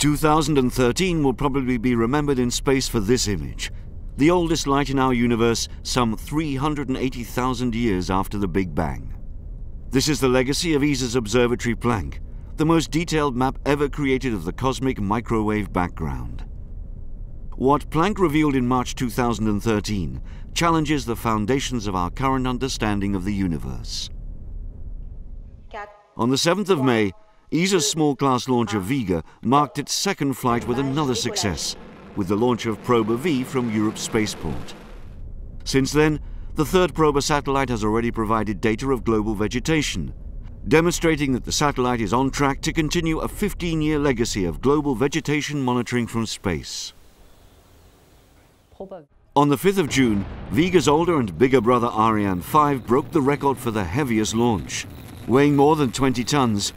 2013 will probably be remembered in space for this image. The oldest light in our universe, some 380,000 years after the Big Bang. This is the legacy of ESA's Observatory Planck, the most detailed map ever created of the cosmic microwave background. What Planck revealed in March 2013 challenges the foundations of our current understanding of the universe. On the 7th of May, ESA's small class launcher Vega marked its second flight with another success, with the launch of Proba V from Europe's spaceport. Since then, the third Proba satellite has already provided data of global vegetation, demonstrating that the satellite is on track to continue a 15-year legacy of global vegetation monitoring from space. On the 5th of June, Vega's older and bigger brother Ariane 5 broke the record for the heaviest launch. Weighing more than 20 tons,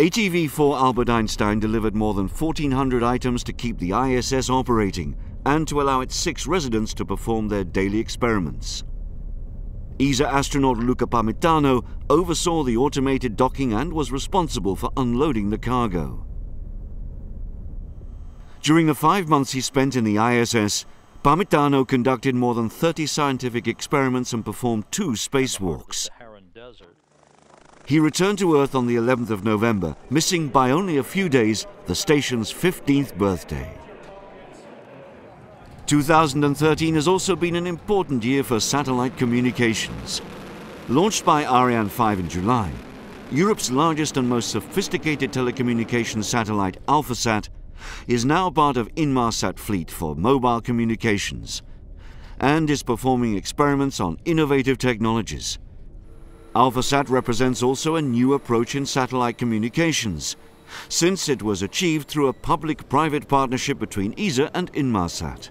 ATV-4 Albert Einstein delivered more than 1,400 items to keep the ISS operating and to allow its six residents to perform their daily experiments. ESA astronaut Luca Parmitano oversaw the automated docking and was responsible for unloading the cargo. During the five months he spent in the ISS, Parmitano conducted more than 30 scientific experiments and performed two spacewalks. He returned to Earth on the 11th of November, missing by only a few days the station's 15th birthday. 2013 has also been an important year for satellite communications. Launched by Ariane 5 in July, Europe's largest and most sophisticated telecommunications satellite, AlphaSat, is now part of Inmarsat fleet for mobile communications and is performing experiments on innovative technologies. AlphaSat represents also a new approach in satellite communications, since it was achieved through a public-private partnership between ESA and Inmarsat.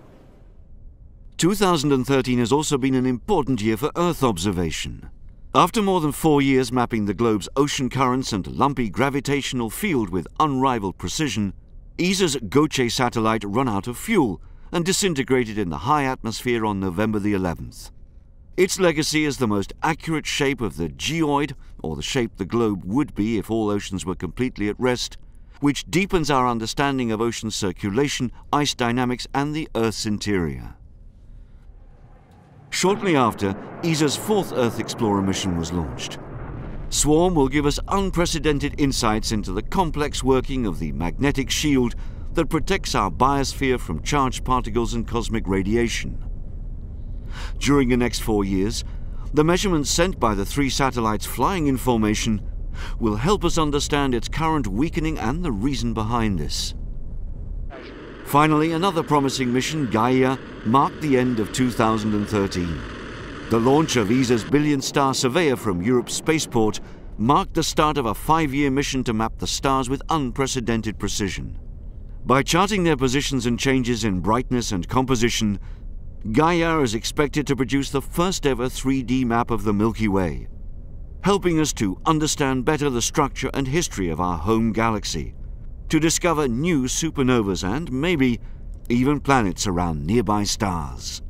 2013 has also been an important year for Earth observation. After more than four years mapping the globe's ocean currents and lumpy gravitational field with unrivaled precision, ESA's Goce satellite ran out of fuel and disintegrated in the high atmosphere on November the 11th. Its legacy is the most accurate shape of the geoid, or the shape the globe would be if all oceans were completely at rest, which deepens our understanding of ocean circulation, ice dynamics, and the Earth's interior. Shortly after, ESA's fourth Earth Explorer mission was launched. Swarm will give us unprecedented insights into the complex working of the magnetic shield that protects our biosphere from charged particles and cosmic radiation. During the next four years, the measurements sent by the three satellites flying in formation will help us understand its current weakening and the reason behind this. Finally, another promising mission, Gaia, marked the end of 2013. The launch of ESA's Billion Star Surveyor from Europe's spaceport marked the start of a five-year mission to map the stars with unprecedented precision. By charting their positions and changes in brightness and composition, Gaia is expected to produce the first ever 3D map of the Milky Way, helping us to understand better the structure and history of our home galaxy, to discover new supernovas and maybe even planets around nearby stars.